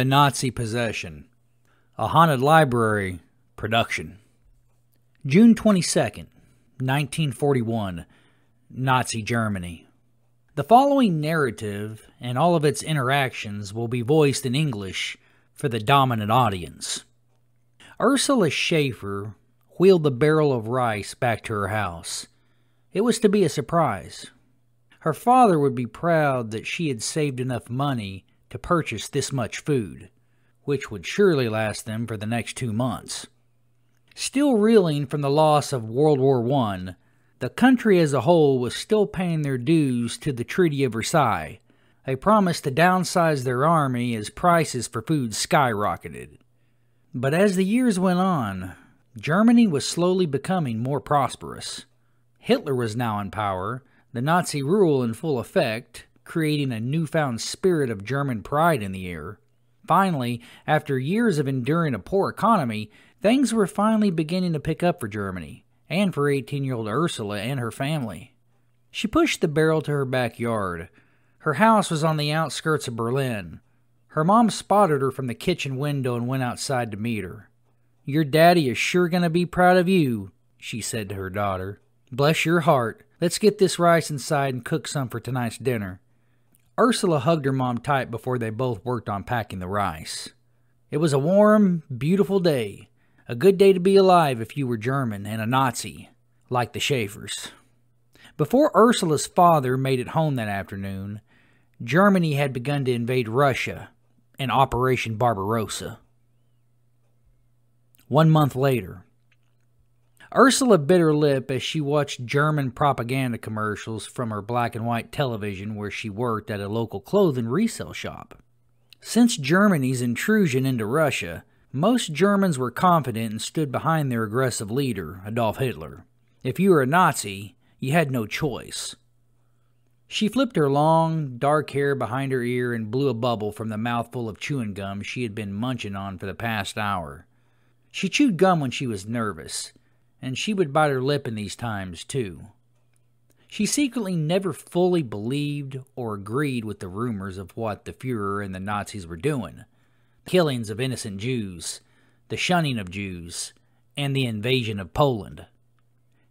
The Nazi Possession, a haunted library production. June 22nd, 1941, Nazi Germany. The following narrative and all of its interactions will be voiced in English for the dominant audience. Ursula Schaefer wheeled the barrel of rice back to her house. It was to be a surprise. Her father would be proud that she had saved enough money to purchase this much food, which would surely last them for the next two months. Still reeling from the loss of World War I, the country as a whole was still paying their dues to the Treaty of Versailles, a promise to downsize their army as prices for food skyrocketed. But as the years went on, Germany was slowly becoming more prosperous. Hitler was now in power, the Nazi rule in full effect, creating a newfound spirit of German pride in the air. Finally, after years of enduring a poor economy, things were finally beginning to pick up for Germany, and for 18 year old Ursula and her family. She pushed the barrel to her backyard. Her house was on the outskirts of Berlin. Her mom spotted her from the kitchen window and went outside to meet her. Your daddy is sure going to be proud of you, she said to her daughter. Bless your heart. Let's get this rice inside and cook some for tonight's dinner. Ursula hugged her mom tight before they both worked on packing the rice. It was a warm, beautiful day. A good day to be alive if you were German and a Nazi, like the Schaefers. Before Ursula's father made it home that afternoon, Germany had begun to invade Russia in Operation Barbarossa. One month later, Ursula bit her lip as she watched German propaganda commercials from her black and white television where she worked at a local clothing resale shop. Since Germany's intrusion into Russia, most Germans were confident and stood behind their aggressive leader, Adolf Hitler. If you were a Nazi, you had no choice. She flipped her long, dark hair behind her ear and blew a bubble from the mouthful of chewing gum she had been munching on for the past hour. She chewed gum when she was nervous, and she would bite her lip in these times, too. She secretly never fully believed or agreed with the rumors of what the Fuhrer and the Nazis were doing killings of innocent Jews, the shunning of Jews, and the invasion of Poland.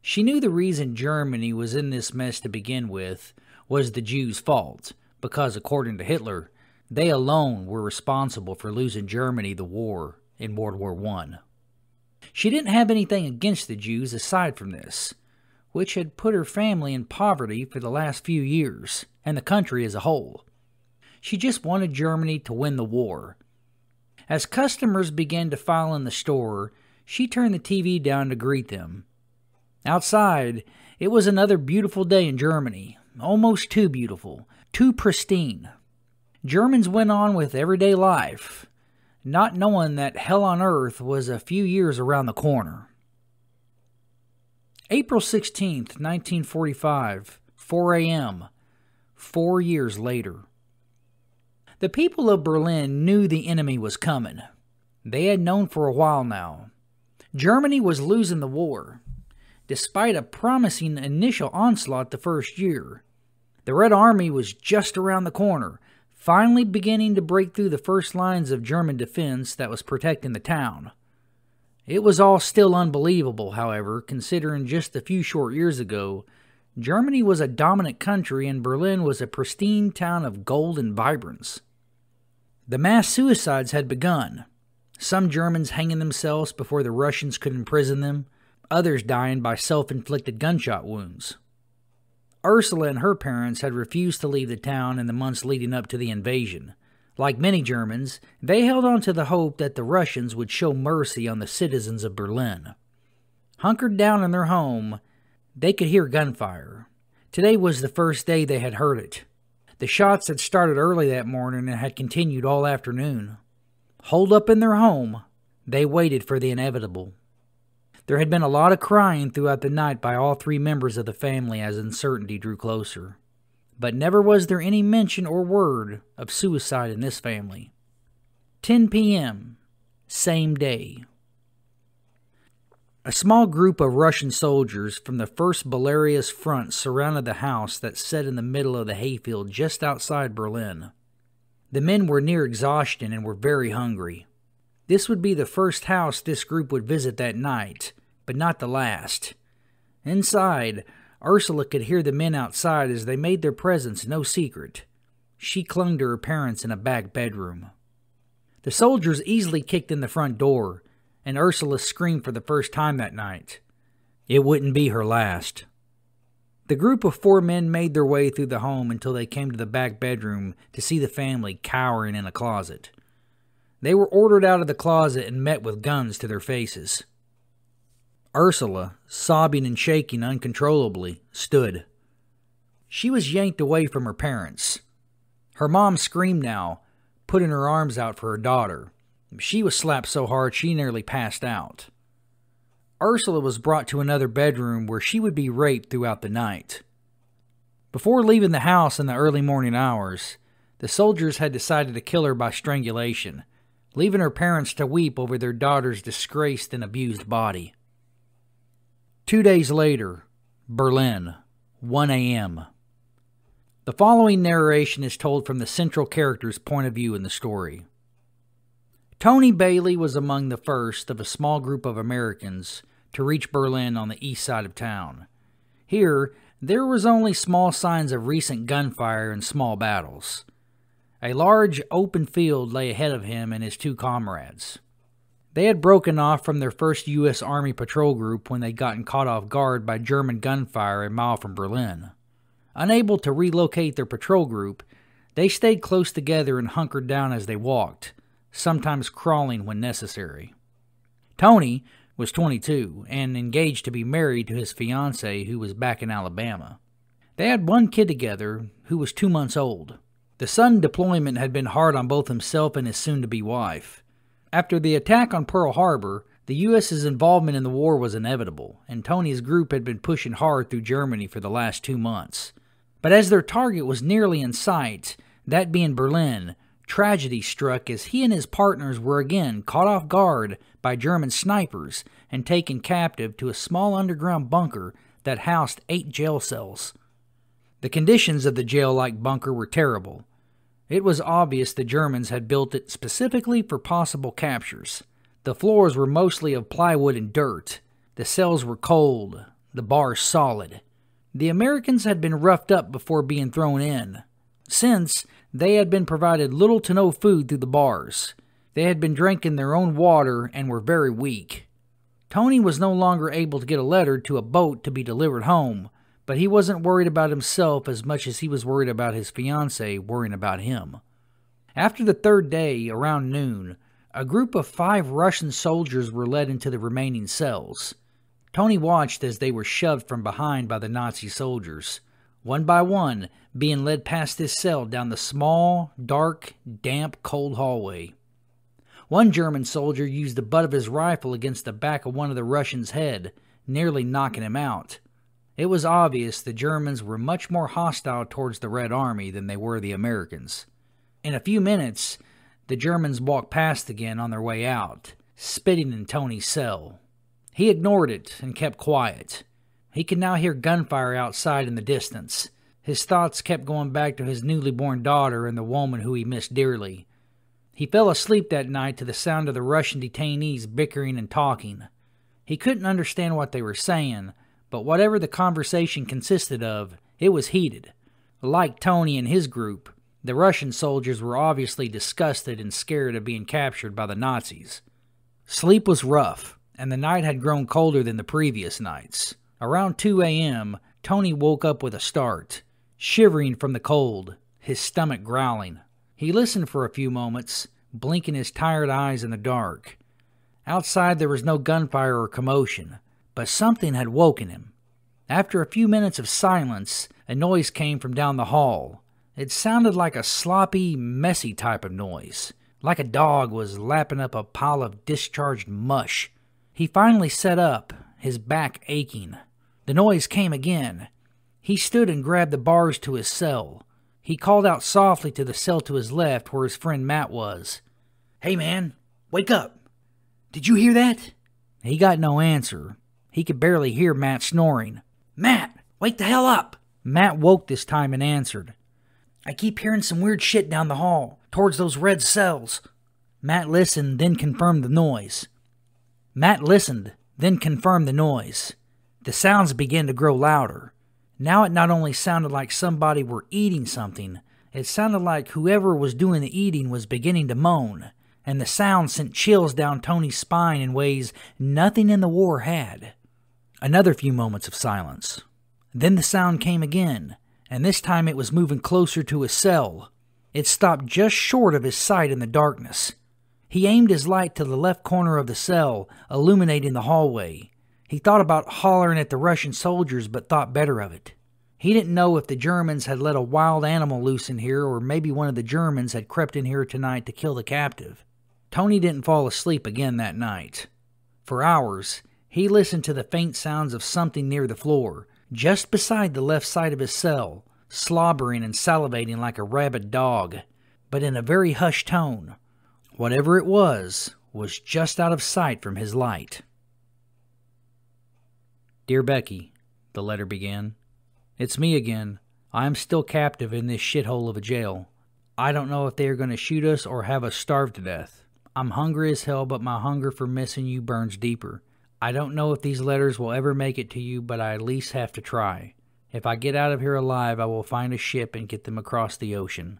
She knew the reason Germany was in this mess to begin with was the Jews' fault, because according to Hitler, they alone were responsible for losing Germany the war in World War I. She didn't have anything against the Jews aside from this, which had put her family in poverty for the last few years, and the country as a whole. She just wanted Germany to win the war. As customers began to file in the store, she turned the TV down to greet them. Outside, it was another beautiful day in Germany, almost too beautiful, too pristine. Germans went on with everyday life, not knowing that hell on earth was a few years around the corner. April 16th, 1945, 4 a.m., four years later. The people of Berlin knew the enemy was coming. They had known for a while now. Germany was losing the war, despite a promising initial onslaught the first year. The Red Army was just around the corner, finally beginning to break through the first lines of German defense that was protecting the town. It was all still unbelievable, however, considering just a few short years ago, Germany was a dominant country and Berlin was a pristine town of gold and vibrance. The mass suicides had begun, some Germans hanging themselves before the Russians could imprison them, others dying by self inflicted gunshot wounds. Ursula and her parents had refused to leave the town in the months leading up to the invasion. Like many Germans, they held on to the hope that the Russians would show mercy on the citizens of Berlin. Hunkered down in their home, they could hear gunfire. Today was the first day they had heard it. The shots had started early that morning and had continued all afternoon. Holed up in their home, they waited for the inevitable. There had been a lot of crying throughout the night by all three members of the family as uncertainty drew closer. But never was there any mention or word of suicide in this family. 10 p.m., same day. A small group of Russian soldiers from the 1st Belarus Front surrounded the house that sat in the middle of the hayfield just outside Berlin. The men were near exhaustion and were very hungry. This would be the first house this group would visit that night, but not the last. Inside, Ursula could hear the men outside as they made their presence no secret. She clung to her parents in a back bedroom. The soldiers easily kicked in the front door, and Ursula screamed for the first time that night. It wouldn't be her last. The group of four men made their way through the home until they came to the back bedroom to see the family cowering in a closet. They were ordered out of the closet and met with guns to their faces. Ursula, sobbing and shaking uncontrollably, stood. She was yanked away from her parents. Her mom screamed now, putting her arms out for her daughter. She was slapped so hard she nearly passed out. Ursula was brought to another bedroom where she would be raped throughout the night. Before leaving the house in the early morning hours, the soldiers had decided to kill her by strangulation, leaving her parents to weep over their daughter's disgraced and abused body. Two days later, Berlin, 1 a.m. The following narration is told from the central character's point of view in the story. Tony Bailey was among the first of a small group of Americans to reach Berlin on the east side of town. Here, there was only small signs of recent gunfire and small battles. A large open field lay ahead of him and his two comrades. They had broken off from their first U.S. Army patrol group when they'd gotten caught off guard by German gunfire a mile from Berlin. Unable to relocate their patrol group, they stayed close together and hunkered down as they walked, sometimes crawling when necessary. Tony was 22 and engaged to be married to his fiancee who was back in Alabama. They had one kid together who was two months old. The sudden deployment had been hard on both himself and his soon to be wife. After the attack on Pearl Harbor, the U.S.'s involvement in the war was inevitable, and Tony's group had been pushing hard through Germany for the last two months. But as their target was nearly in sight, that being Berlin, tragedy struck as he and his partners were again caught off guard by German snipers and taken captive to a small underground bunker that housed eight jail cells. The conditions of the jail like bunker were terrible, it was obvious the Germans had built it specifically for possible captures. The floors were mostly of plywood and dirt. The cells were cold, the bars solid. The Americans had been roughed up before being thrown in. Since, they had been provided little to no food through the bars. They had been drinking their own water and were very weak. Tony was no longer able to get a letter to a boat to be delivered home, but he wasn't worried about himself as much as he was worried about his fiancee worrying about him. After the third day, around noon, a group of five Russian soldiers were led into the remaining cells. Tony watched as they were shoved from behind by the Nazi soldiers, one by one being led past his cell down the small, dark, damp, cold hallway. One German soldier used the butt of his rifle against the back of one of the Russians' head, nearly knocking him out. It was obvious the Germans were much more hostile towards the Red Army than they were the Americans. In a few minutes, the Germans walked past again on their way out, spitting in Tony's cell. He ignored it and kept quiet. He could now hear gunfire outside in the distance. His thoughts kept going back to his newly born daughter and the woman who he missed dearly. He fell asleep that night to the sound of the Russian detainees bickering and talking. He couldn't understand what they were saying, but whatever the conversation consisted of, it was heated. Like Tony and his group, the Russian soldiers were obviously disgusted and scared of being captured by the Nazis. Sleep was rough, and the night had grown colder than the previous nights. Around 2 a.m., Tony woke up with a start, shivering from the cold, his stomach growling. He listened for a few moments, blinking his tired eyes in the dark. Outside there was no gunfire or commotion, but something had woken him. After a few minutes of silence, a noise came from down the hall. It sounded like a sloppy, messy type of noise, like a dog was lapping up a pile of discharged mush. He finally sat up, his back aching. The noise came again. He stood and grabbed the bars to his cell. He called out softly to the cell to his left where his friend Matt was. Hey, man, wake up! Did you hear that? He got no answer, he could barely hear Matt snoring. Matt, wake the hell up! Matt woke this time and answered. I keep hearing some weird shit down the hall, towards those red cells. Matt listened, then confirmed the noise. Matt listened, then confirmed the noise. The sounds began to grow louder. Now it not only sounded like somebody were eating something, it sounded like whoever was doing the eating was beginning to moan, and the sound sent chills down Tony's spine in ways nothing in the war had. Another few moments of silence. Then the sound came again, and this time it was moving closer to his cell. It stopped just short of his sight in the darkness. He aimed his light to the left corner of the cell, illuminating the hallway. He thought about hollering at the Russian soldiers, but thought better of it. He didn't know if the Germans had let a wild animal loose in here, or maybe one of the Germans had crept in here tonight to kill the captive. Tony didn't fall asleep again that night. For hours, he listened to the faint sounds of something near the floor, just beside the left side of his cell, slobbering and salivating like a rabid dog, but in a very hushed tone. Whatever it was, was just out of sight from his light. Dear Becky, the letter began, it's me again. I am still captive in this shithole of a jail. I don't know if they are going to shoot us or have us starve to death. I'm hungry as hell, but my hunger for missing you burns deeper. I don't know if these letters will ever make it to you, but I at least have to try. If I get out of here alive, I will find a ship and get them across the ocean.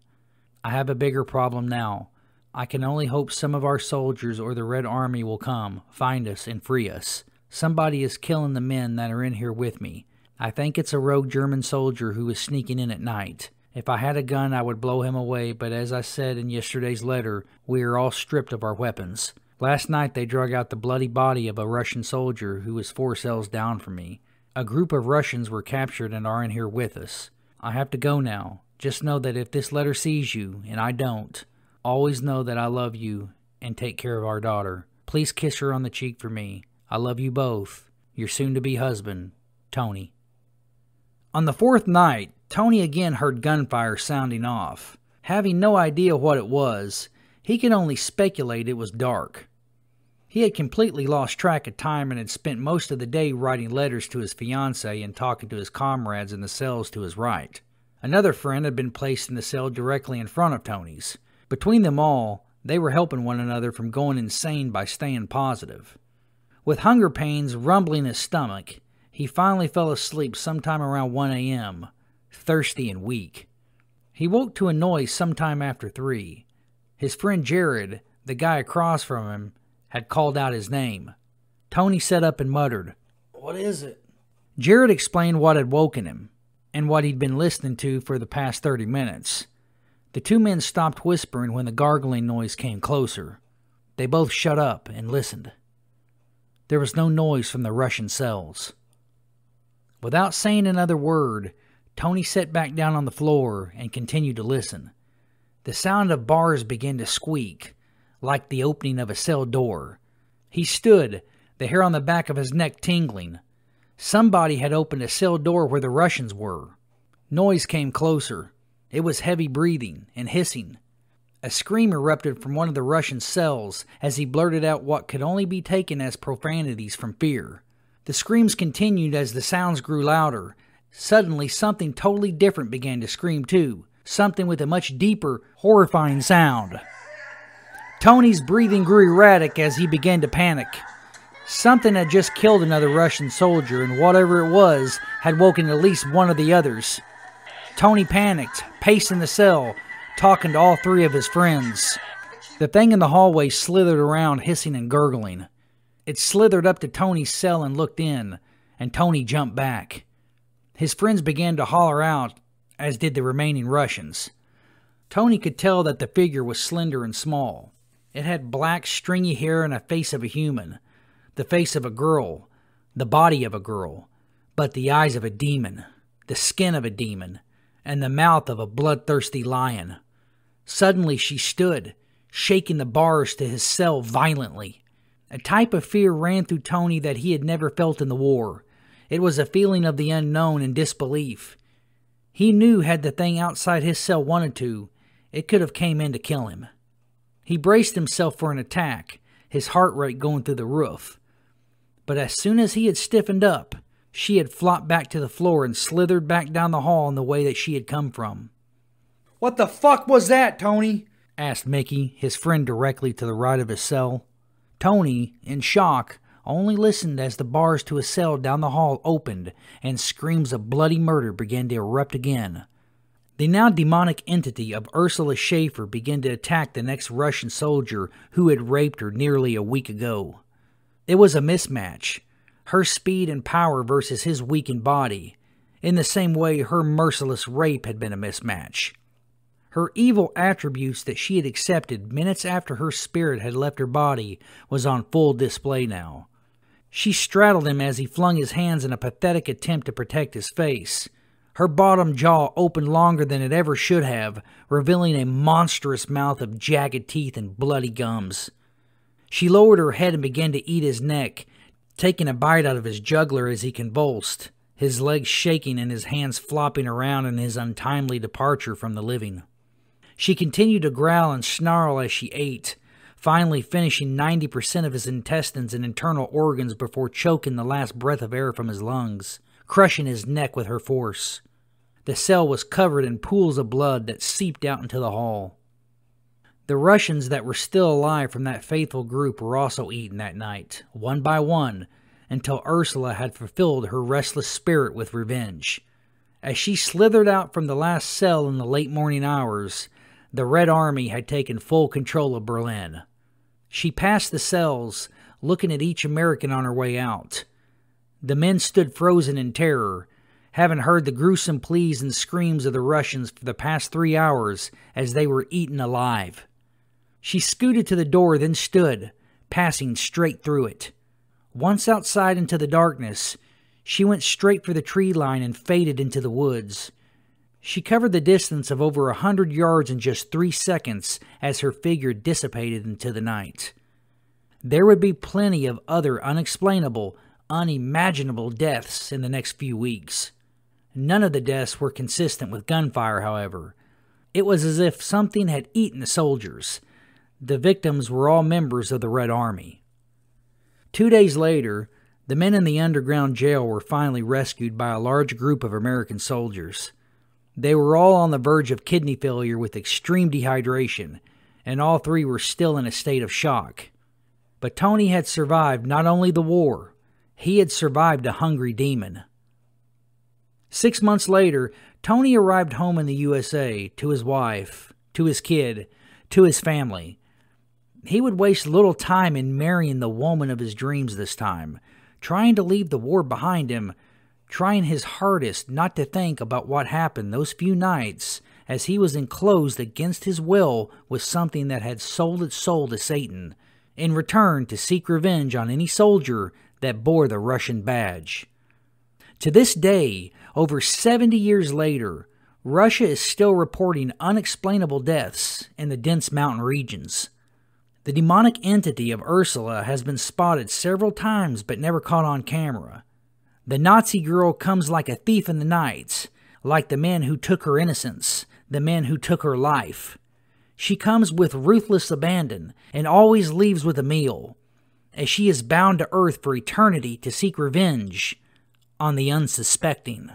I have a bigger problem now. I can only hope some of our soldiers or the Red Army will come, find us, and free us. Somebody is killing the men that are in here with me. I think it's a rogue German soldier who is sneaking in at night. If I had a gun, I would blow him away, but as I said in yesterday's letter, we are all stripped of our weapons. Last night they drug out the bloody body of a Russian soldier who was four cells down from me. A group of Russians were captured and are in here with us. I have to go now. Just know that if this letter sees you, and I don't, Always know that I love you and take care of our daughter. Please kiss her on the cheek for me. I love you both. Your soon to be husband, Tony. On the fourth night, Tony again heard gunfire sounding off. Having no idea what it was, he could only speculate it was dark. He had completely lost track of time and had spent most of the day writing letters to his fiancée and talking to his comrades in the cells to his right. Another friend had been placed in the cell directly in front of Tony's. Between them all, they were helping one another from going insane by staying positive. With hunger pains rumbling his stomach, he finally fell asleep sometime around 1 a.m., thirsty and weak. He woke to a noise sometime after 3. His friend Jared, the guy across from him, had called out his name. Tony sat up and muttered, What is it? Jared explained what had woken him and what he'd been listening to for the past 30 minutes. The two men stopped whispering when the gargling noise came closer. They both shut up and listened. There was no noise from the Russian cells. Without saying another word, Tony sat back down on the floor and continued to listen. The sound of bars began to squeak, like the opening of a cell door. He stood, the hair on the back of his neck tingling. Somebody had opened a cell door where the Russians were. Noise came closer. It was heavy breathing and hissing. A scream erupted from one of the Russian cells as he blurted out what could only be taken as profanities from fear. The screams continued as the sounds grew louder. Suddenly, something totally different began to scream too, something with a much deeper, horrifying sound. Tony's breathing grew erratic as he began to panic. Something had just killed another Russian soldier, and whatever it was had woken at least one of the others. Tony panicked, pacing the cell, talking to all three of his friends. The thing in the hallway slithered around, hissing and gurgling. It slithered up to Tony's cell and looked in, and Tony jumped back. His friends began to holler out, as did the remaining Russians. Tony could tell that the figure was slender and small. It had black, stringy hair and a face of a human, the face of a girl, the body of a girl, but the eyes of a demon, the skin of a demon, and the mouth of a bloodthirsty lion. Suddenly she stood, shaking the bars to his cell violently. A type of fear ran through Tony that he had never felt in the war. It was a feeling of the unknown and disbelief. He knew had the thing outside his cell wanted to, it could have came in to kill him. He braced himself for an attack, his heart rate going through the roof. But as soon as he had stiffened up, she had flopped back to the floor and slithered back down the hall in the way that she had come from. What the fuck was that, Tony? asked Mickey, his friend directly to the right of his cell. Tony, in shock, only listened as the bars to his cell down the hall opened and screams of bloody murder began to erupt again. The now demonic entity of Ursula Schaefer began to attack the next Russian soldier who had raped her nearly a week ago. It was a mismatch her speed and power versus his weakened body, in the same way her merciless rape had been a mismatch. Her evil attributes that she had accepted minutes after her spirit had left her body was on full display now. She straddled him as he flung his hands in a pathetic attempt to protect his face. Her bottom jaw opened longer than it ever should have, revealing a monstrous mouth of jagged teeth and bloody gums. She lowered her head and began to eat his neck, taking a bite out of his jugular as he convulsed, his legs shaking and his hands flopping around in his untimely departure from the living. She continued to growl and snarl as she ate, finally finishing 90% of his intestines and internal organs before choking the last breath of air from his lungs, crushing his neck with her force. The cell was covered in pools of blood that seeped out into the hall. The Russians that were still alive from that faithful group were also eaten that night, one by one, until Ursula had fulfilled her restless spirit with revenge. As she slithered out from the last cell in the late morning hours, the Red Army had taken full control of Berlin. She passed the cells, looking at each American on her way out. The men stood frozen in terror, haven't heard the gruesome pleas and screams of the Russians for the past three hours as they were eaten alive. She scooted to the door, then stood, passing straight through it. Once outside into the darkness, she went straight for the tree line and faded into the woods. She covered the distance of over a hundred yards in just three seconds as her figure dissipated into the night. There would be plenty of other unexplainable, unimaginable deaths in the next few weeks. None of the deaths were consistent with gunfire, however. It was as if something had eaten the soldiers. The victims were all members of the Red Army. Two days later, the men in the underground jail were finally rescued by a large group of American soldiers. They were all on the verge of kidney failure with extreme dehydration, and all three were still in a state of shock. But Tony had survived not only the war, he had survived a hungry demon. Six months later, Tony arrived home in the USA to his wife, to his kid, to his family. He would waste little time in marrying the woman of his dreams this time, trying to leave the war behind him, trying his hardest not to think about what happened those few nights as he was enclosed against his will with something that had sold its soul to Satan, in return to seek revenge on any soldier that bore the Russian badge. To this day, over 70 years later, Russia is still reporting unexplainable deaths in the dense mountain regions. The demonic entity of Ursula has been spotted several times but never caught on camera. The Nazi girl comes like a thief in the night, like the man who took her innocence, the man who took her life. She comes with ruthless abandon and always leaves with a meal, as she is bound to earth for eternity to seek revenge on the unsuspecting.